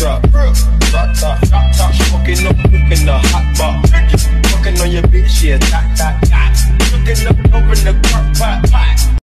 drop. Drop top, drop top, smoking up, cooking the hot box. Fucking on your bitch, yeah, top, dot, dot.